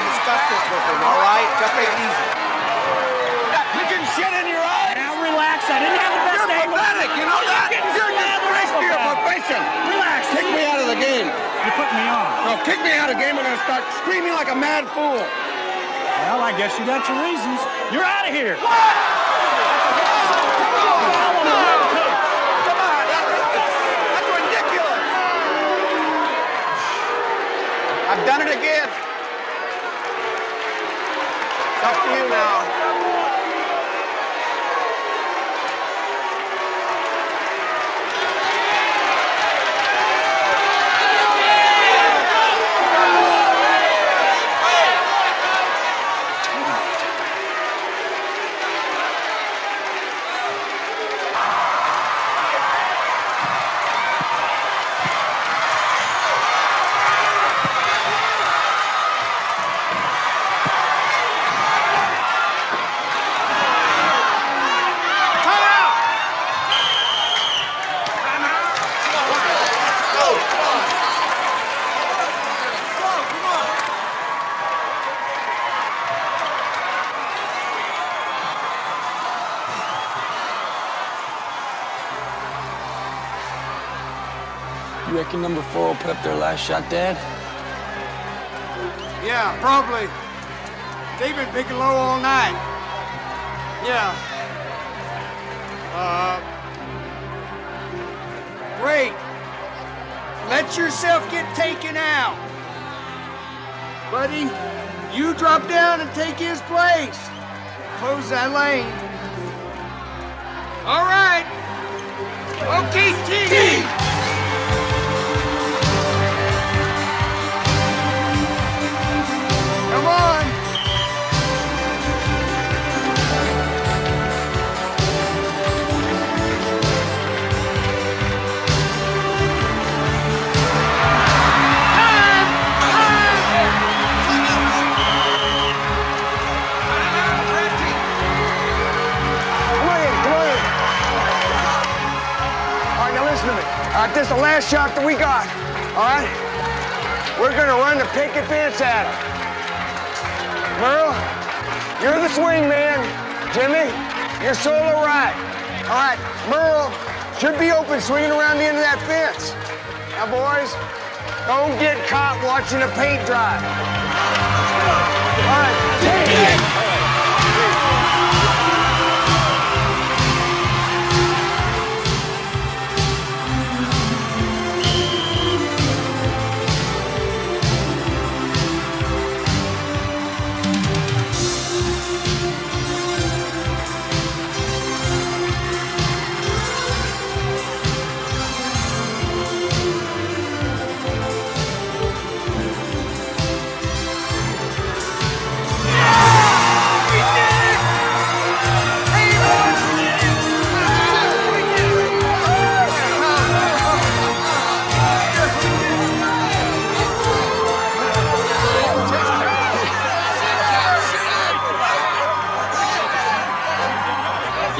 up with him, all right? Just take it easy. You can shit in your eyes. Now relax. I didn't have the best You're angle. pathetic, you know that? Getting You're a slapped disgrace to your with that. profession. Relax. Kick me out of the game. You put me on. No, kick me out of the game. I'm going to start screaming like a mad fool. Well, I guess you got your reasons. You're out of here. Come on, that's, that's ridiculous. I've done it again. It's up to you now. You reckon number four will put up their last shot, Dad? Yeah, probably. They've been picking low all night. Yeah. Uh. Wait. Let yourself get taken out. Buddy, you drop down and take his place. Close that lane. All right. Okay, team. Come This is the last shot that we got. All right? We're gonna run the picket fence at him. Merle, you're the swing man. Jimmy, you're solo right. All right, Merle should be open swinging around the end of that fence. Now, boys, don't get caught watching the paint dry. All right,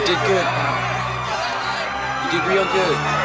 You did good. You did real good.